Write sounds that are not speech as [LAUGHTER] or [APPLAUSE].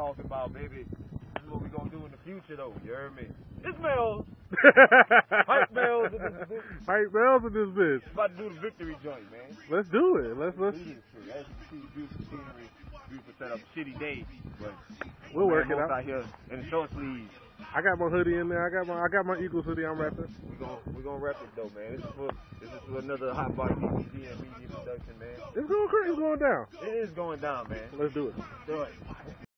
talking about, baby. This is what we're gonna do in the future, though. You heard me? It's Mel's. [LAUGHS] Hype Mel's in this bitch. Hype bells in this bitch. About to do the victory joint, man. Let's do it. Let's let's. As you can see, beautiful scenery, beautiful setup. Shitty day, but We'll work it out. out here in the short sleeves. I got my hoodie in there. I got my I got my Eagles hoodie. I'm rapping. We gon' we gonna rep it though, man. This is for this is for another hot body DVD and media production, man. It's going crazy. It's going down. It is going down, man. Let's do it. Do it.